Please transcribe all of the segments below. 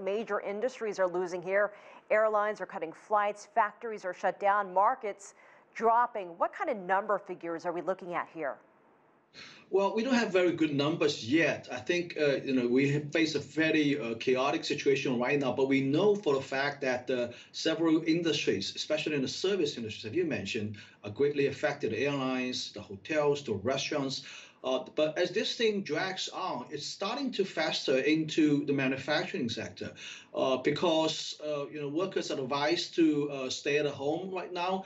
Major industries are losing here. Airlines are cutting flights, factories are shut down, markets dropping. What kind of number figures are we looking at here? Well, we don't have very good numbers yet. I think uh, you know we face a very uh, chaotic situation right now, but we know for a fact that uh, several industries, especially in the service industries, as you mentioned, are greatly affected. Airlines, the hotels, the restaurants. Uh, but as this thing drags on, it's starting to fester into the manufacturing sector uh, because uh, you know workers are advised to stay at home right now.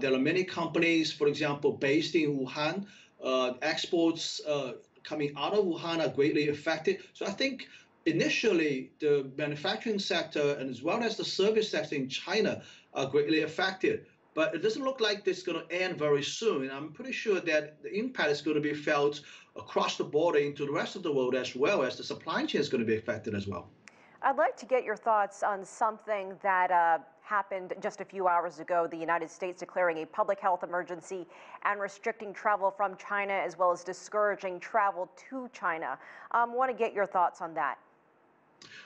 there are many companies, for example, based in Wuhan uh, exports uh, coming out of Wuhan are greatly affected. So I think initially the manufacturing sector and as well as the service sector in China are greatly affected. But it doesn't look like this is going to end very soon. I'm pretty sure that the impact is going to be felt across the border into the rest of the world as well as the supply chain is going to be affected as well. I'd like to get your thoughts on something that uh, happened just a few hours ago. The United States declaring a public health emergency and restricting travel from China as well as discouraging travel to China. I um, want to get your thoughts on that.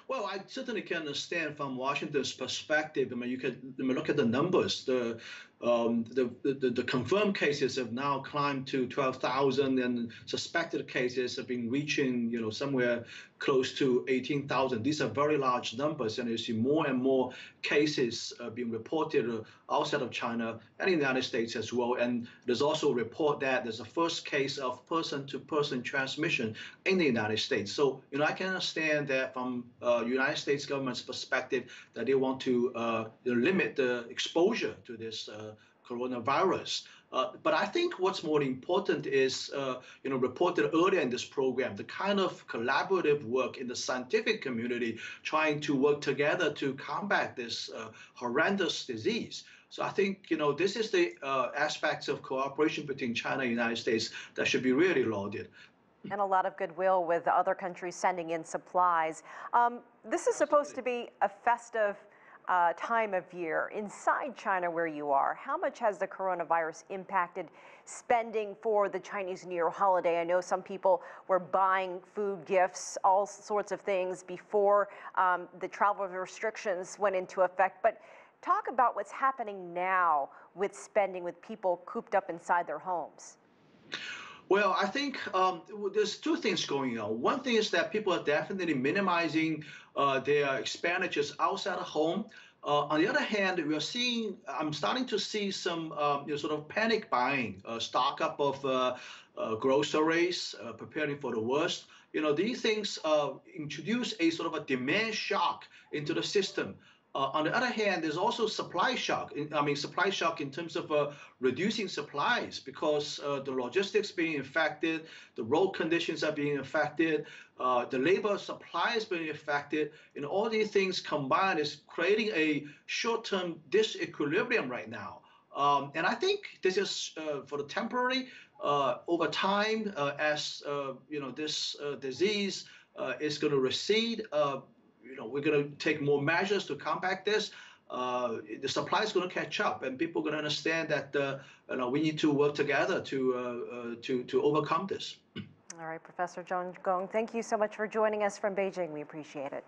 Well, I certainly can understand from Washington's perspective. I mean, you can I mean, look at the numbers. The um, the, the, the, confirmed cases have now climbed to 12,000 and suspected cases have been reaching, you know, somewhere close to 18,000. These are very large numbers, and you see more and more cases uh, being reported uh, outside of China and in the United States as well. And there's also a report that there's a first case of person-to-person transmission in the United States. So, you know, I can understand that from uh, United States government's perspective that they want to uh, limit the exposure to this uh, coronavirus. Uh, but I think what's more important is, uh, you know, reported earlier in this program, the kind of collaborative work in the scientific community trying to work together to combat this uh, horrendous disease. So I think, you know, this is the uh, aspects of cooperation between China and the United States that should be really lauded. And a lot of goodwill with other countries sending in supplies. Um, this is supposed to be a festive uh, time of year inside China where you are, how much has the coronavirus impacted spending for the Chinese New Year holiday? I know some people were buying food gifts, all sorts of things before um, the travel restrictions went into effect. But talk about what's happening now with spending with people cooped up inside their homes. Well, I think um, there's two things going on. One thing is that people are definitely minimizing uh, their expenditures outside of home. Uh, on the other hand, we are seeing, I'm starting to see some um, you know, sort of panic buying, uh, stock up of uh, uh, groceries, uh, preparing for the worst. You know, these things introduce a sort of a demand shock into the system. Uh, on the other hand, there's also supply shock. I mean, supply shock in terms of uh, reducing supplies because uh, the logistics being affected, the road conditions are being affected, uh, the labor supply is being affected, and all these things combined is creating a short-term disequilibrium right now. Um, and I think this is uh, for the temporary. Uh, over time, as you know, this disease is going to recede you know, we're going to take more measures to combat this. Uh, the supply is going to catch up, and people are going to understand that uh, you know, we need to work together to uh, uh, to to overcome this. All right, Professor John Gong, thank you so much for joining us from Beijing. We appreciate it.